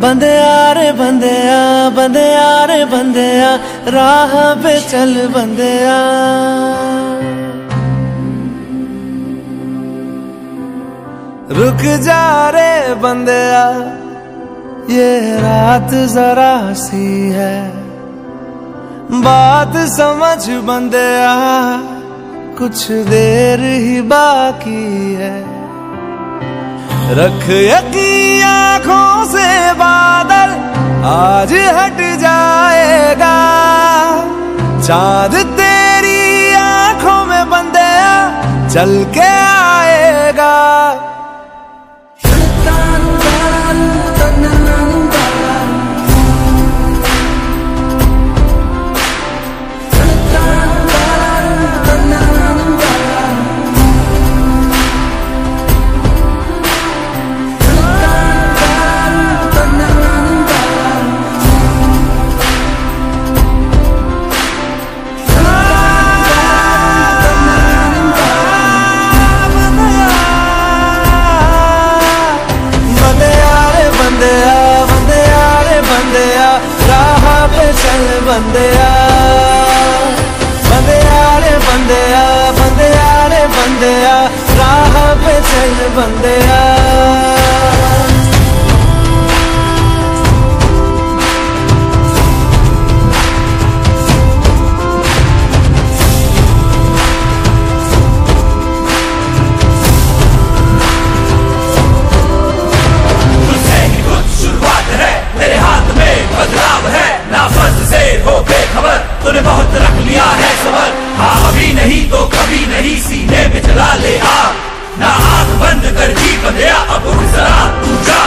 बंदे आ बंदे आ बंदे आ राह बंदे आ बंदे रे बंदे आ बंदे आ रे बंदे आ राह पे चल बंदे आ रुक जा रे बंदे आ ये रात जरा सी है। बात समझ बंदे आ कुछ देर ही बाकी है। रख यकी आँखों से बादल आज हट जाएगा। चाँद तेरी आँखों में बंदे चल के आएगा। चल बंदे आ बंदे आरे बंदे आ बंदे आरे नहीं तो कभी नहीं सीने में जला ले आग ना आँख बंद कर दी बंदया अब उठ जरा तू जा।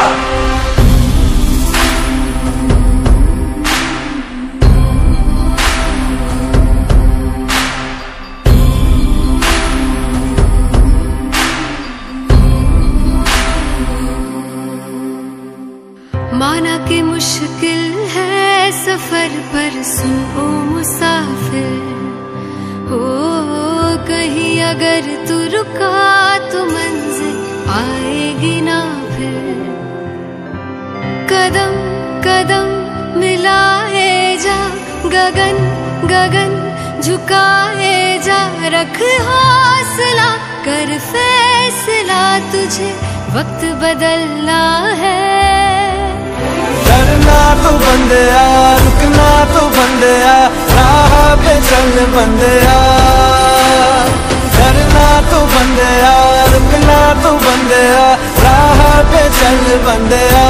माना कि मुश्किल है सफ़र पर सुन ओ मुसाफिर। हो कहीं अगर तू रुका तो मंजिल आएगी ना फिर। कदम कदम मिलाए जा, गगन गगन झुकाए जा, रख हौसला, कर फैसला तुझे, वक्त बदलना है। डरना तो बंदे रुकना तो बंदे राह पे चल बंदे बंदया राह पे चल बंदया